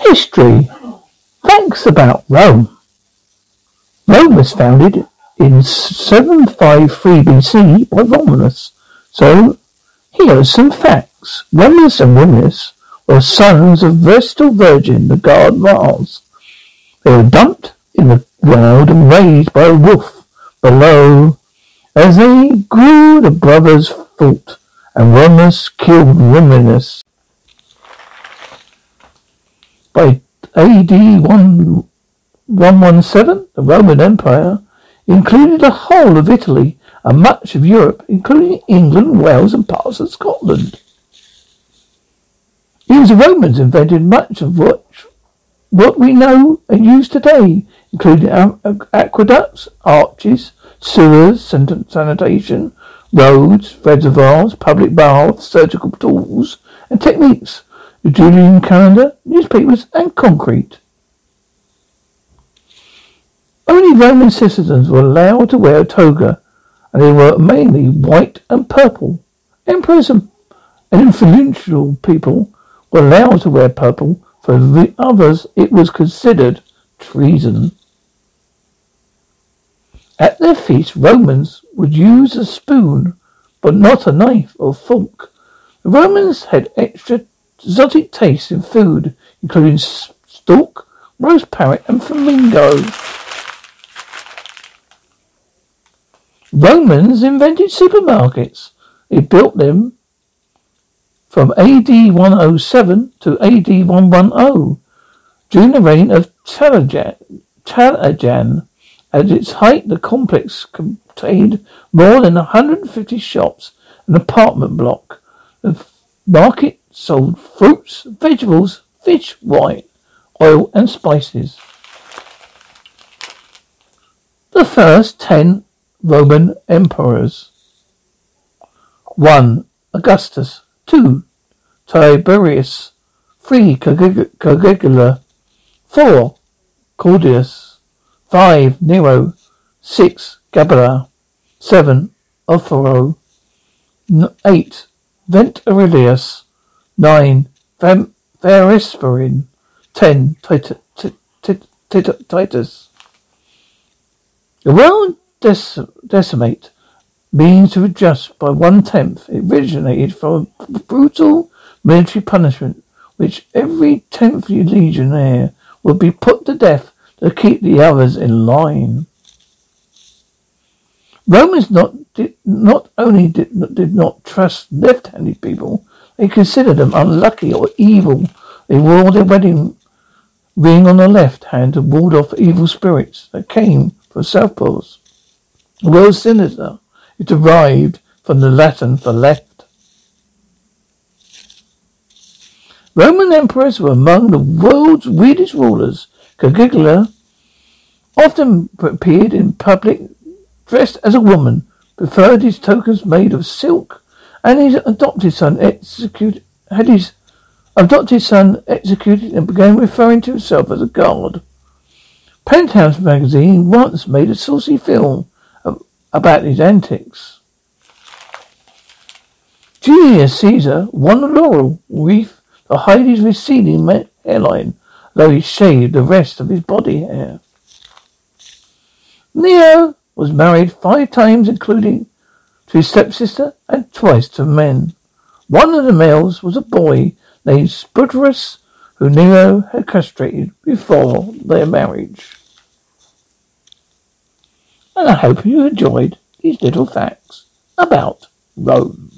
History. Facts about Rome. Rome was founded in 753 BC by Romulus. So, here are some facts. Romulus and Remus were sons of Vestal Virgin, the god Mars. They were dumped in the world and raised by a wolf below. As they grew, the brothers fought, and Romulus killed Romulus. By AD 1, 117, the Roman Empire included the whole of Italy and much of Europe, including England, Wales, and parts of Scotland. It was the Romans invented much of what, what we know and use today, including aqueducts, arches, sewers, sanitation, roads, reservoirs, public baths, surgical tools, and techniques the Julian calendar, newspapers, and concrete. Only Roman citizens were allowed to wear a toga, and they were mainly white and purple. Emperors and influential people were allowed to wear purple, for the others it was considered treason. At their feast, Romans would use a spoon, but not a knife or fork. The Romans had extra exotic tastes in food, including stork, roast parrot, and flamingo. Romans invented supermarkets. They built them from AD 107 to AD 110 during the reign of Trajan. At its height, the complex contained more than 150 shops, an apartment block. The market sold fruits, vegetables, fish, wine, oil, and spices. The first ten Roman emperors. 1. Augustus. 2. Tiberius. 3. Caligula. 4. Claudius. 5. Nero. 6. Galba. 7. Otho. 8. Vent Aurelius. Nine. Vespasian. Ten. Titus. The word decimate means to adjust by one tenth. It originated from brutal military punishment, which every tenth legionnaire would be put to death to keep the others in line. Romans not did, not only did, did not trust left-handed people, they considered them unlucky or evil. They wore their wedding ring on the left hand to ward off evil spirits that came from southpaws. The word sinister is derived from the Latin for left. Roman emperors were among the world's weirdest rulers. Caligula often appeared in public dressed as a woman, preferred his tokens made of silk and his adopted son executed had his adopted son executed and began referring to himself as a god. Penthouse magazine once made a saucy film about his antics. Julius Caesar won a laurel wreath to hide his receding hairline, though he shaved the rest of his body hair. Nero was married five times, including to his stepsister and twice to men. One of the males was a boy named Sputerus, who Nero had castrated before their marriage. And I hope you enjoyed these little facts about Rome.